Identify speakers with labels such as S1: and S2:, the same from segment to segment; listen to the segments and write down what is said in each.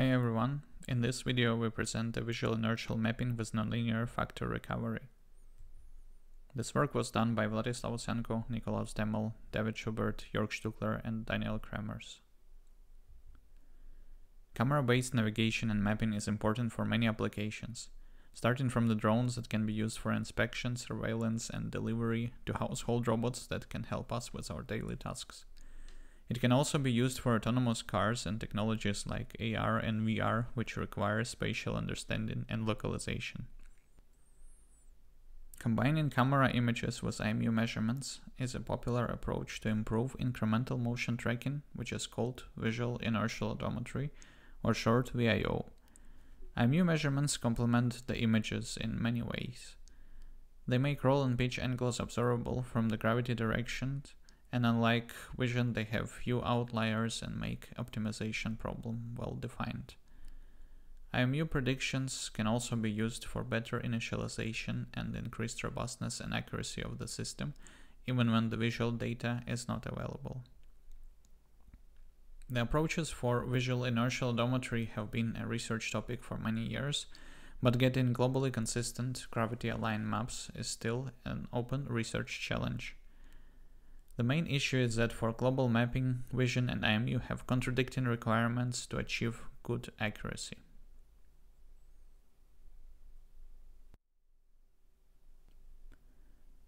S1: Hi everyone, in this video we present a visual inertial mapping with nonlinear factor recovery. This work was done by Vladyslav Usenko, Nikolaus Demmel, David Schubert, Jörg Stückler and Daniel Cremers. Camera-based navigation and mapping is important for many applications, starting from the drones that can be used for inspection, surveillance and delivery to household robots that can help us with our daily tasks. It can also be used for autonomous cars and technologies like AR and VR, which require spatial understanding and localization. Combining camera images with IMU measurements is a popular approach to improve incremental motion tracking, which is called visual inertial odometry, or short VIO. IMU measurements complement the images in many ways. They make roll and pitch angles observable from the gravity direction and unlike vision they have few outliers and make optimization problem well defined. IMU predictions can also be used for better initialization and increased robustness and accuracy of the system, even when the visual data is not available. The approaches for visual inertial odometry have been a research topic for many years, but getting globally consistent gravity-aligned maps is still an open research challenge. The main issue is that for global mapping, Vision and IMU have contradicting requirements to achieve good accuracy.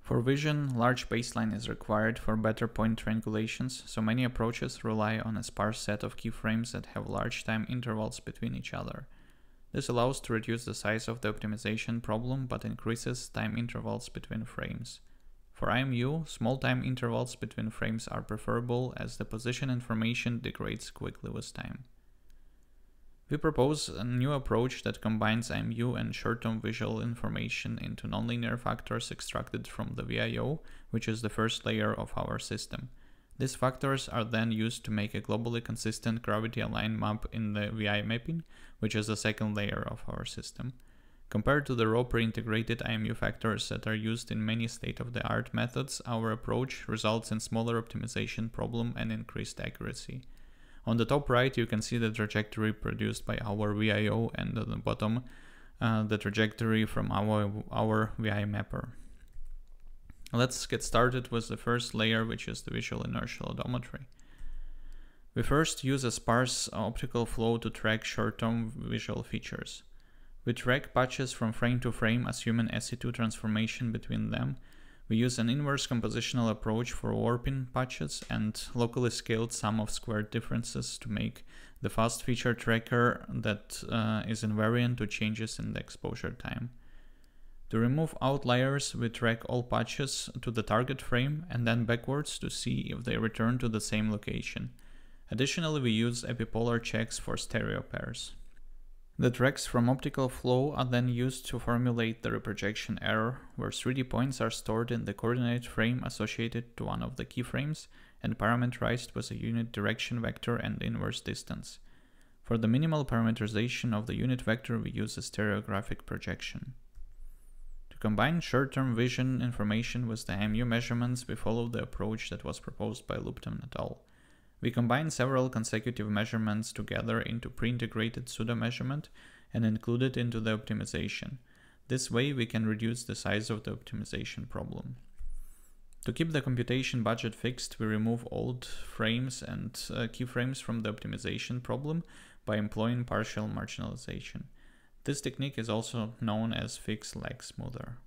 S1: For Vision, large baseline is required for better point triangulations, so many approaches rely on a sparse set of keyframes that have large time intervals between each other. This allows to reduce the size of the optimization problem but increases time intervals between frames. For IMU, small time intervals between frames are preferable as the position information degrades quickly with time. We propose a new approach that combines IMU and short-term visual information into nonlinear factors extracted from the VIO, which is the first layer of our system. These factors are then used to make a globally consistent gravity-aligned map in the VI mapping, which is the second layer of our system. Compared to the raw pre-integrated IMU factors that are used in many state-of-the-art methods, our approach results in smaller optimization problem and increased accuracy. On the top right, you can see the trajectory produced by our VIO and on the bottom, uh, the trajectory from our, our VI mapper. Let's get started with the first layer, which is the visual inertial odometry. We first use a sparse optical flow to track short-term visual features. We track patches from frame to frame, assuming SE2 transformation between them. We use an inverse compositional approach for warping patches and locally scaled sum of squared differences to make the fast feature tracker that uh, is invariant to changes in the exposure time. To remove outliers, we track all patches to the target frame and then backwards to see if they return to the same location. Additionally, we use epipolar checks for stereo pairs. The tracks from optical flow are then used to formulate the reprojection error, where 3D points are stored in the coordinate frame associated to one of the keyframes and parameterized with a unit direction vector and inverse distance. For the minimal parameterization of the unit vector, we use a stereographic projection. To combine short-term vision information with the IMU measurements, we follow the approach that was proposed by Lupton et al. We combine several consecutive measurements together into pre-integrated pseudo-measurement and include it into the optimization. This way we can reduce the size of the optimization problem. To keep the computation budget fixed, we remove old frames and uh, keyframes from the optimization problem by employing partial marginalization. This technique is also known as fixed lag smoother.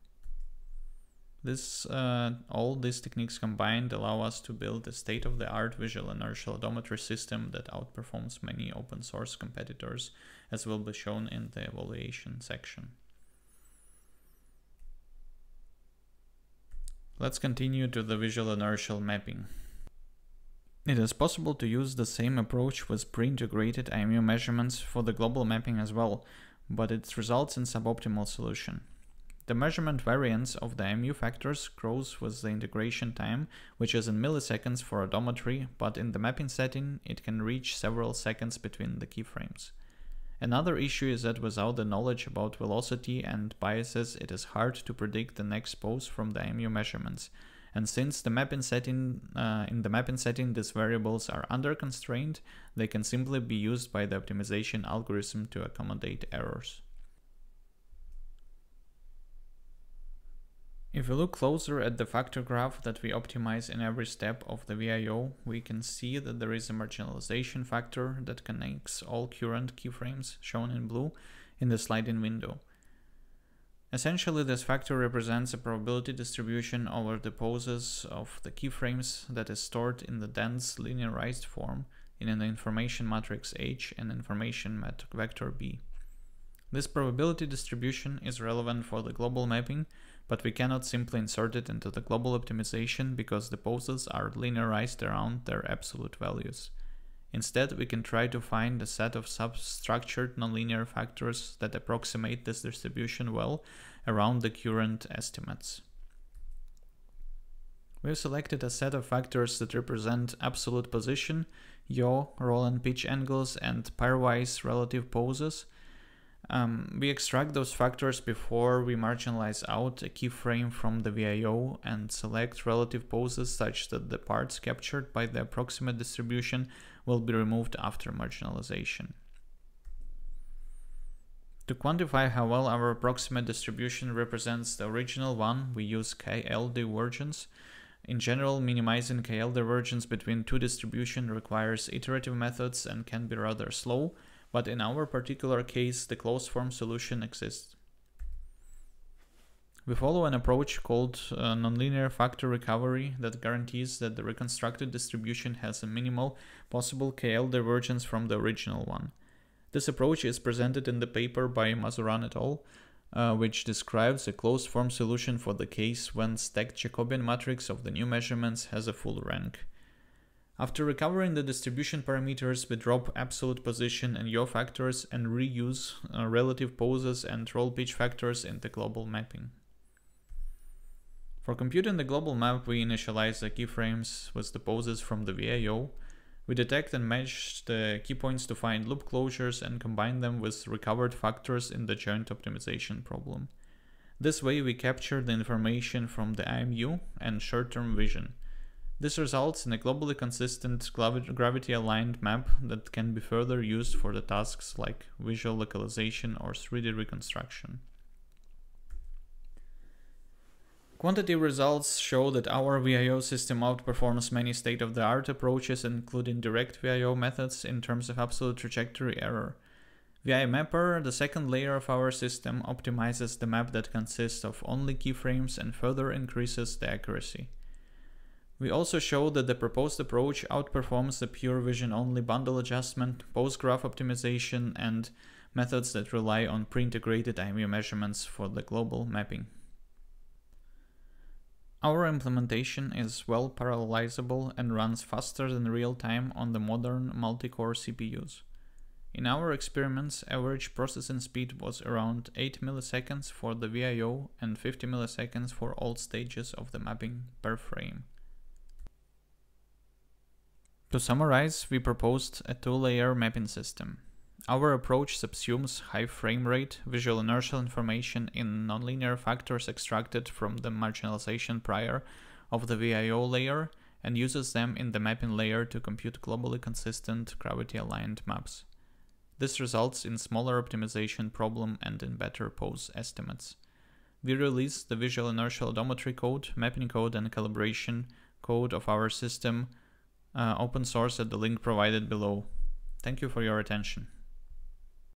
S1: This, uh, all these techniques combined allow us to build a state-of-the-art visual inertial odometry system that outperforms many open source competitors, as will be shown in the evaluation section. Let's continue to the visual inertial mapping. It is possible to use the same approach with pre-integrated IMU measurements for the global mapping as well, but it results in suboptimal solution. The measurement variance of the IMU factors grows with the integration time, which is in milliseconds for odometry, but in the mapping setting it can reach several seconds between the keyframes. Another issue is that without the knowledge about velocity and biases, it is hard to predict the next pose from the IMU measurements, And since the mapping setting, uh, in the mapping setting these variables are under constraint, they can simply be used by the optimization algorithm to accommodate errors. If we look closer at the factor graph that we optimize in every step of the VIO, we can see that there is a marginalization factor that connects all current keyframes, shown in blue, in the sliding window. Essentially, this factor represents a probability distribution over the poses of the keyframes that is stored in the dense linearized form in an information matrix H and information vector B. This probability distribution is relevant for the global mapping, but we cannot simply insert it into the global optimization because the poses are linearized around their absolute values. Instead, we can try to find a set of substructured nonlinear factors that approximate this distribution well around the current estimates. We've selected a set of factors that represent absolute position, yaw, roll and pitch angles, and pairwise relative poses. Um, we extract those factors before we marginalize out a keyframe from the VIO and select relative poses such that the parts captured by the approximate distribution will be removed after marginalization. To quantify how well our approximate distribution represents the original one, we use KL divergence. In general, minimizing KL divergence between two distributions requires iterative methods and can be rather slow, but in our particular case, the closed form solution exists. We follow an approach called uh, nonlinear factor recovery that guarantees that the reconstructed distribution has a minimal possible KL divergence from the original one. This approach is presented in the paper by Mazuran et al., uh, which describes a closed form solution for the case when stacked Jacobian matrix of the new measurements has a full rank. After recovering the distribution parameters, we drop absolute position and yaw factors and reuse uh, relative poses and roll pitch factors in the global mapping. For computing the global map, we initialize the keyframes with the poses from the VIO. We detect and match the key points to find loop closures and combine them with recovered factors in the joint optimization problem. This way we capture the information from the IMU and short-term vision. This results in a globally consistent gravity-aligned map that can be further used for the tasks like visual localization or 3D reconstruction. Quantitative results show that our VIO system outperforms many state-of-the-art approaches, including direct VIO methods in terms of absolute trajectory error. VI Mapper, the second layer of our system, optimizes the map that consists of only keyframes and further increases the accuracy. We also show that the proposed approach outperforms the pure vision only bundle adjustment, pose-graph optimization, and methods that rely on pre-integrated IMU measurements for the global mapping. Our implementation is well parallelizable and runs faster than real time on the modern multi-core CPUs. In our experiments, average processing speed was around 8 milliseconds for the VIO and 50 milliseconds for all stages of the mapping per frame. To summarize, we proposed a two-layer mapping system. Our approach subsumes high frame rate, visual inertial information in nonlinear factors extracted from the marginalization prior of the VIO layer and uses them in the mapping layer to compute globally consistent gravity-aligned maps. This results in smaller optimization problem and in better pose estimates. We release the visual inertial odometry code, mapping code and calibration code of our system Uh, open source at the link provided below. Thank you for your attention.